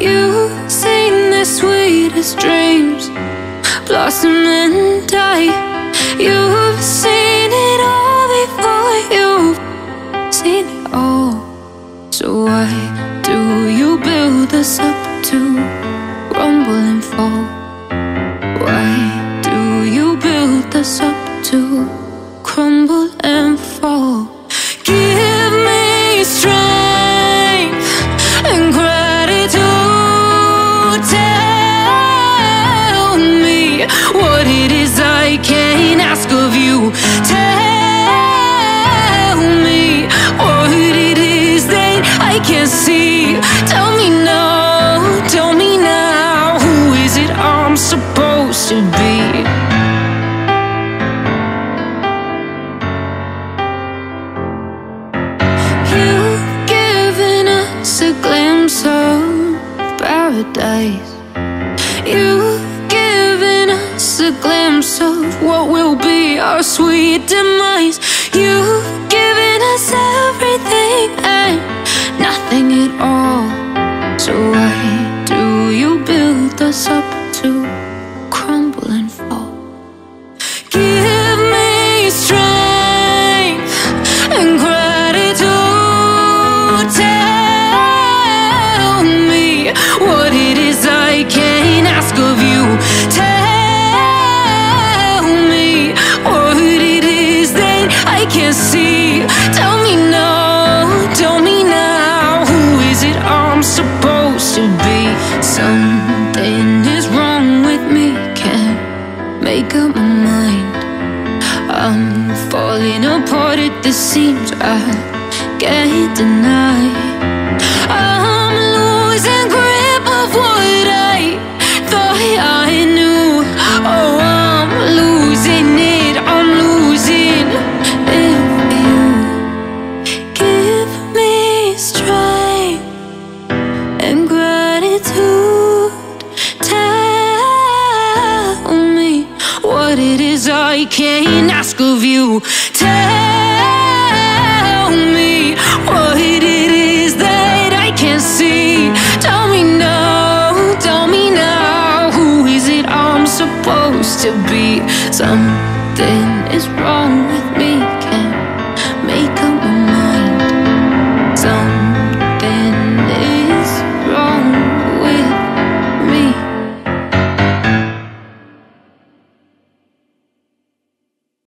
you seen the sweetest dreams blossom and die? You've seen it all before, you've seen it all. So why do you build us up to crumble and fall? Paradise. You've given us a glimpse of what will be our sweet demise. You've given us everything and nothing at all. So why do you build us up to crumble and fall? I can't see. Tell me now, tell me now, who is it I'm supposed to be? Something is wrong with me, can't make up my mind. I'm falling apart at the seams, I can't deny. I'm losing I can't ask of you. Tell me what it is that I can't see. Tell me now, tell me now, who is it I'm supposed to be? Something is wrong with me.